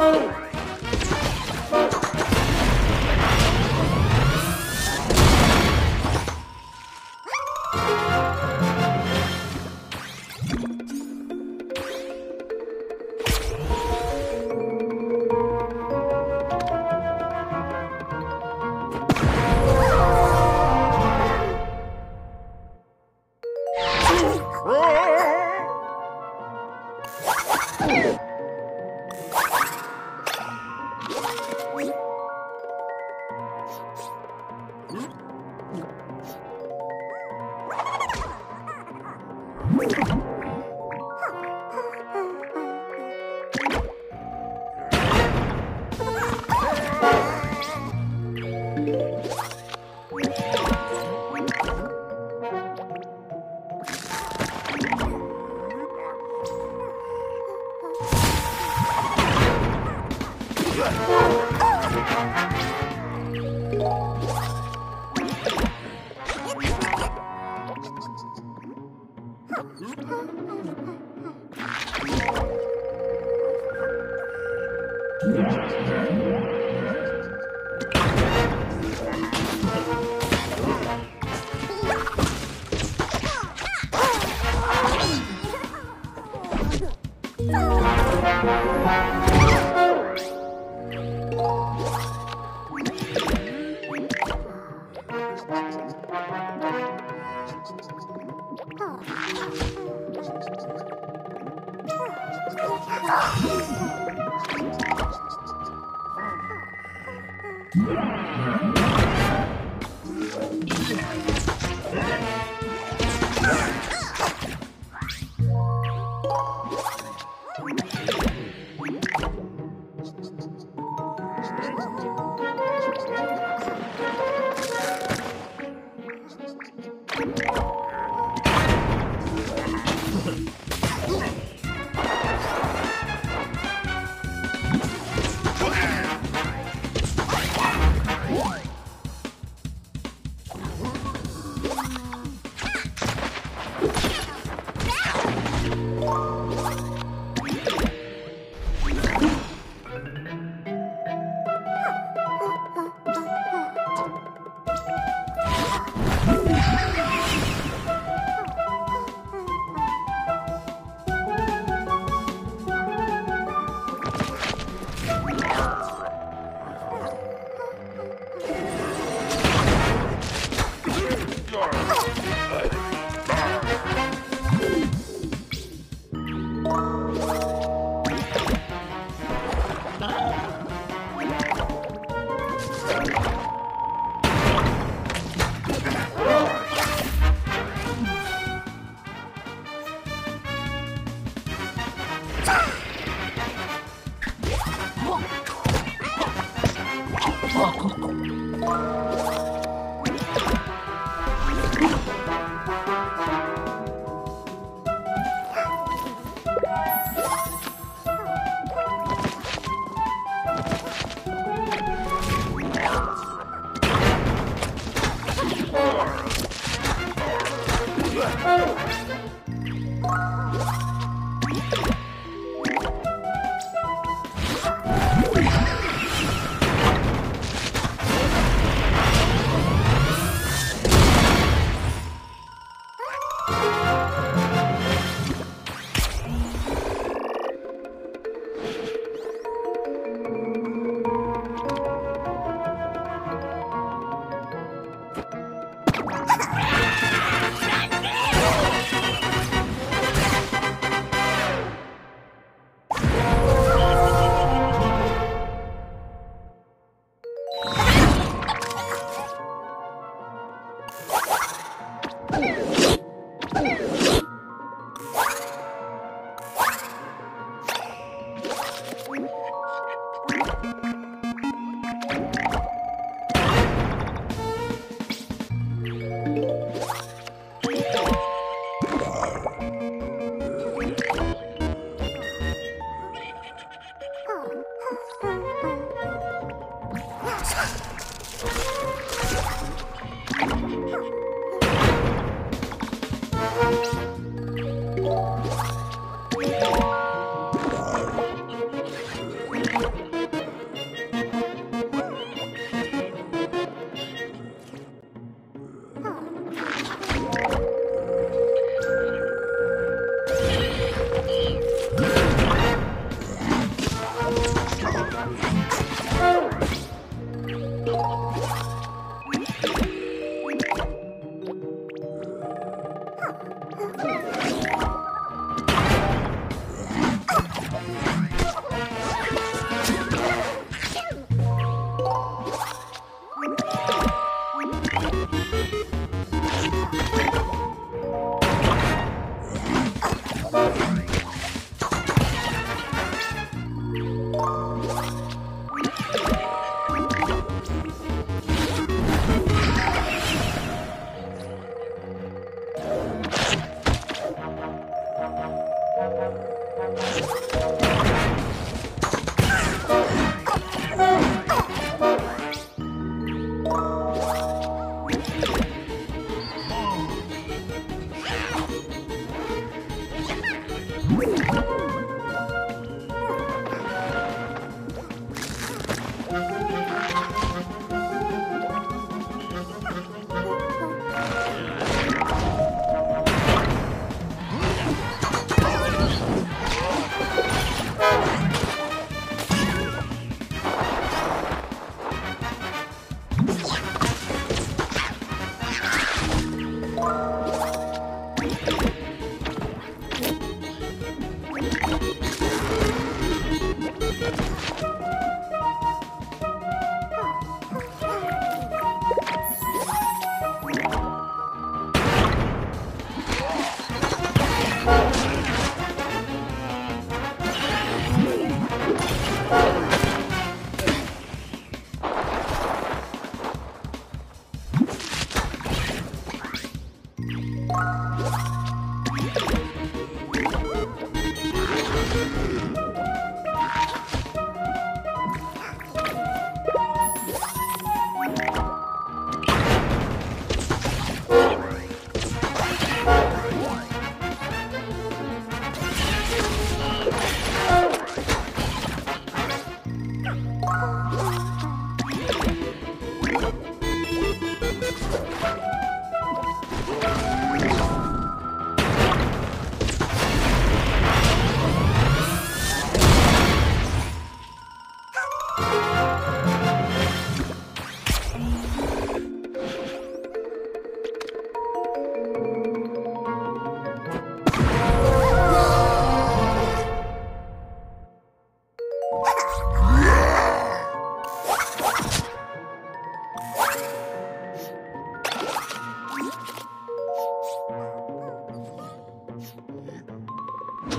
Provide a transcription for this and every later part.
Oh! you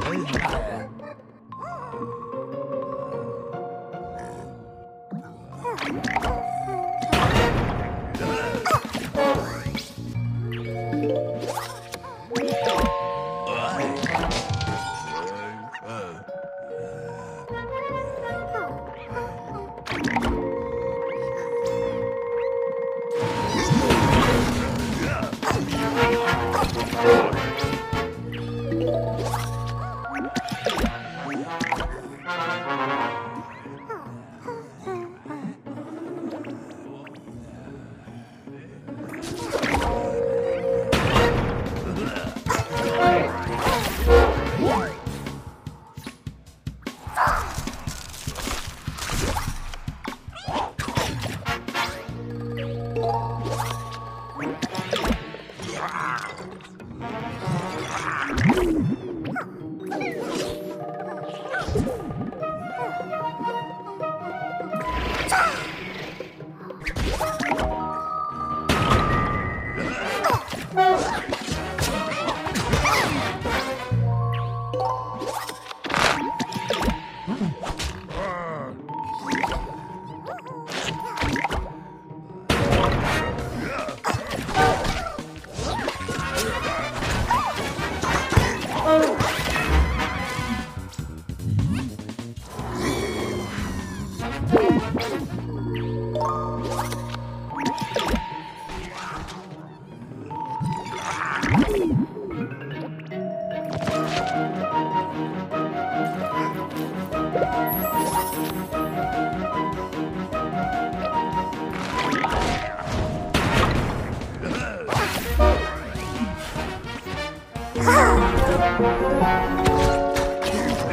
诶呀妈呀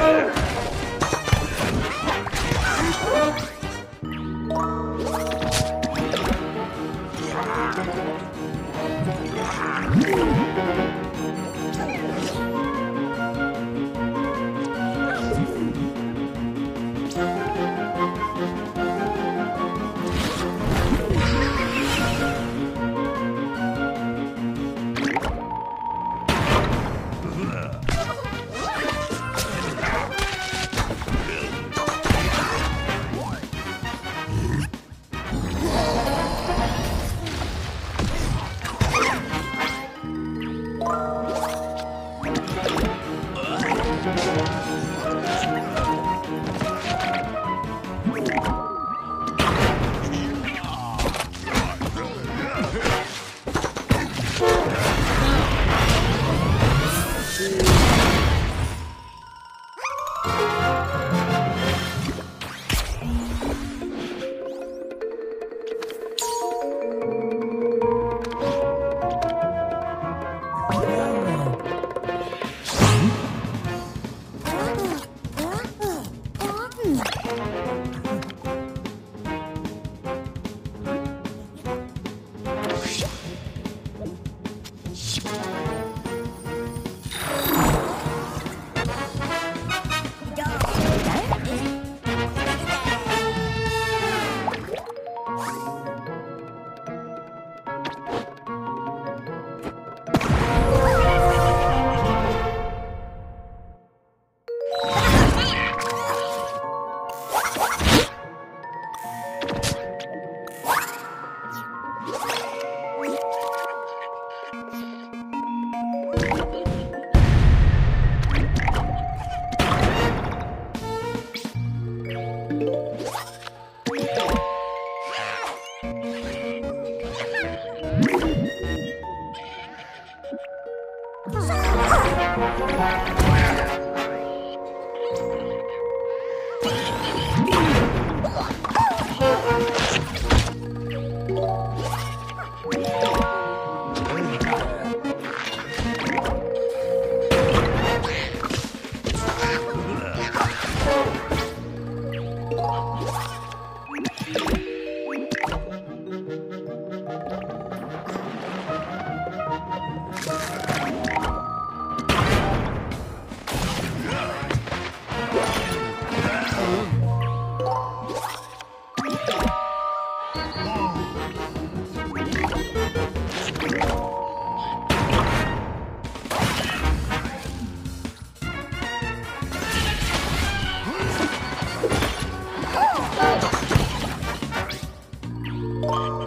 Oh. Bye.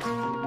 Bye.